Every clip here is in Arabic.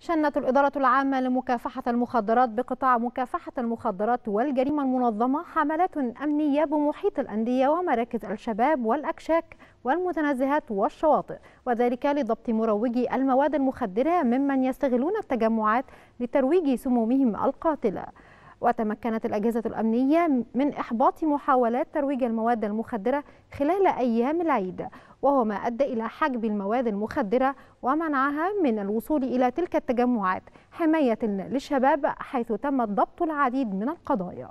شنت الإدارة العامة لمكافحة المخدرات بقطاع مكافحة المخدرات والجريمة المنظمة حملات أمنية بمحيط الأندية ومراكز الشباب والأكشاك والمتنزهات والشواطئ وذلك لضبط مروجي المواد المخدرة ممن يستغلون التجمعات لترويج سمومهم القاتلة. وتمكنت الأجهزة الأمنية من إحباط محاولات ترويج المواد المخدرة خلال أيام العيد وهو ما أدى إلى حجب المواد المخدرة ومنعها من الوصول إلى تلك التجمعات حماية للشباب حيث تم ضبط العديد من القضايا.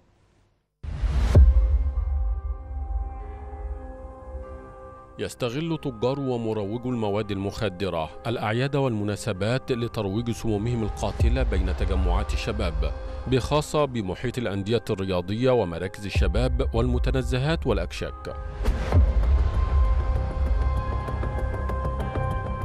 يستغل تجار ومروجو المواد المخدرة الأعياد والمناسبات لترويج سمومهم القاتلة بين تجمعات الشباب بخاصة بمحيط الأندية الرياضية ومراكز الشباب والمتنزهات والأكشاك.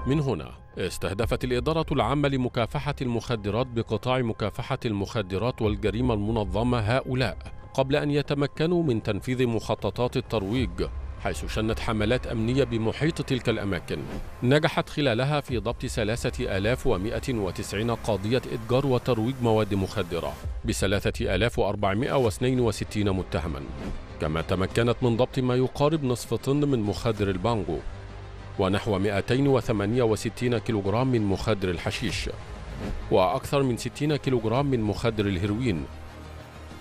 من هنا استهدفت الإدارة العامة لمكافحة المخدرات بقطاع مكافحة المخدرات والجريمة المنظمة هؤلاء قبل أن يتمكنوا من تنفيذ مخططات الترويج. حيث شنت حملات أمنية بمحيط تلك الأماكن. نجحت خلالها في ضبط ثلاثة آلاف ومائة وتسعين قضية إتجار وترويج مواد مخدرة واثنين وستين متهما. كما تمكنت من ضبط ما يقارب نصف طن من مخدر البانجو ونحو 268 كيلوغرام من مخدر الحشيش وأكثر من 60 كيلوغرام من مخدر الهيروين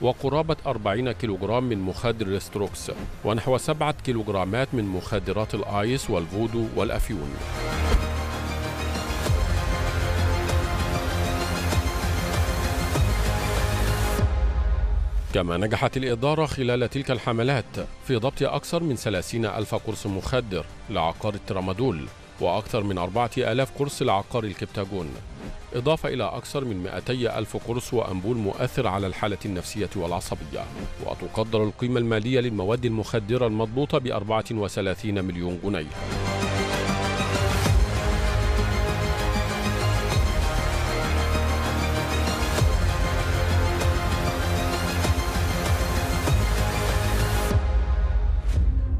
وقرابة 40 كيلوغرام من مخدر الستروكس ونحو 7 كيلوغرامات من مخدرات الآيس والفودو والأفيون. كما نجحت الإدارة خلال تلك الحملات في ضبط أكثر من 30 ألف قرص مخدر لعقار الترامادول. وأكثر من 4000 قرص لعقار الكبتاجون. إضافة إلى أكثر من 200 ألف قرص وأنبول مؤثر على الحالة النفسية والعصبية. وتقدر القيمة المالية للمواد المخدرة المضبوطة ب 34 مليون جنيه.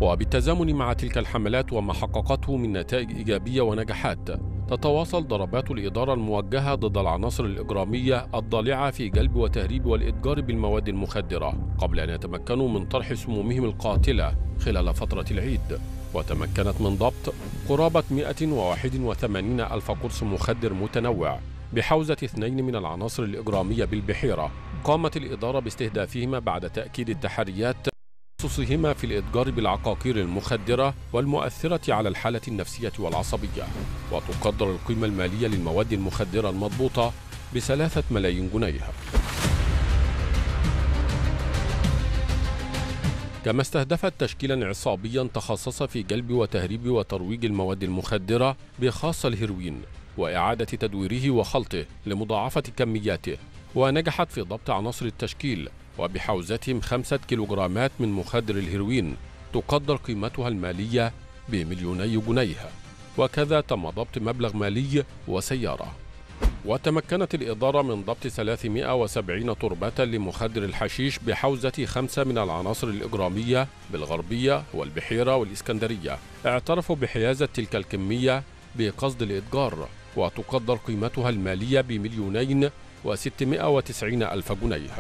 وبالتزامن مع تلك الحملات وما حققته من نتائج إيجابية ونجاحات تتواصل ضربات الإدارة الموجهة ضد العناصر الإجرامية الضالعة في جلب وتهريب والإتجار بالمواد المخدرة قبل أن يتمكنوا من طرح سمومهم القاتلة خلال فترة العيد. وتمكنت من ضبط قرابة 181 ألف قرص مخدر متنوع بحوزة اثنين من العناصر الإجرامية بالبحيرة. قامت الإدارة باستهدافهما بعد تأكيد التحريات تخصصهما في الإتجار بالعقاقير المخدرة والمؤثرة على الحالة النفسية والعصبية وتقدر القيمة المالية للمواد المخدرة المضبوطة بثلاثة ملايين جنيه كما استهدفت تشكيلا عصابيا تخصص في جلب وتهريب وترويج المواد المخدرة بخاصة الهيروين وإعادة تدويره وخلطه لمضاعفة كمياته ونجحت في ضبط عناصر التشكيل وبحوزتهم خمسة كيلوغرامات من مخدر الهيروين تقدر قيمتها المالية بمليوني جنيه وكذا تم ضبط مبلغ مالي وسيارة. وتمكنت الإدارة من ضبط 370 تربة لمخدر الحشيش بحوزة خمسة من العناصر الإجرامية بالغربية والبحيرة والإسكندرية. اعترفوا بحيازة تلك الكمية بقصد الإتجار وتقدر قيمتها المالية بمليونين وستمائة وتسعين ألف جنيه.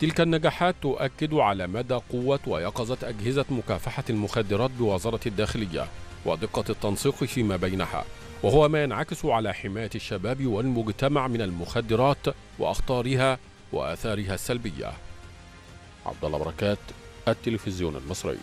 تلك النجاحات تؤكد على مدى قوة ويقظة أجهزة مكافحة المخدرات بوزارة الداخلية ودقة التنسيق فيما بينها وهو ما ينعكس على حماية الشباب والمجتمع من المخدرات وأخطارها وآثارها السلبية. عبد الله بركات التلفزيون المصري.